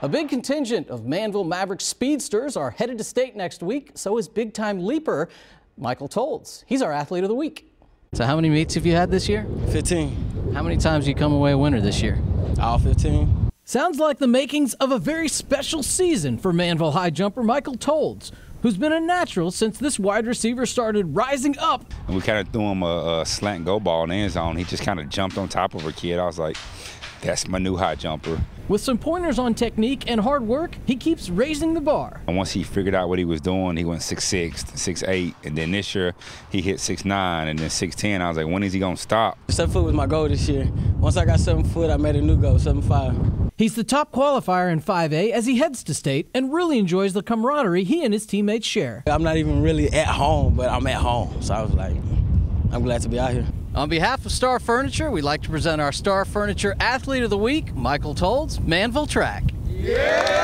A big contingent of Manvel Maverick speedsters are headed to state next week. So is big time leaper Michael Tolds. He's our athlete of the week. So, how many meets have you had this year? 15. How many times have you come away a winner this year? All 15. Sounds like the makings of a very special season for Manvel high jumper Michael Tolds, who's been a natural since this wide receiver started rising up. And we kind of threw him a, a slant go ball in the end zone. He just kind of jumped on top of a kid. I was like, that's my new high jumper. With some pointers on technique and hard work, he keeps raising the bar. And once he figured out what he was doing, he went 6'6", 6'8", and then this year he hit 6'9", and then 6'10". I was like, when is he going to stop? Seven foot was my goal this year. Once I got seven foot, I made a new goal, seven five. He's the top qualifier in 5A as he heads to state and really enjoys the camaraderie he and his teammates share. I'm not even really at home, but I'm at home. So I was like, I'm glad to be out here. On behalf of Star Furniture, we'd like to present our Star Furniture Athlete of the Week, Michael Tolds, Manvel Track. Yeah!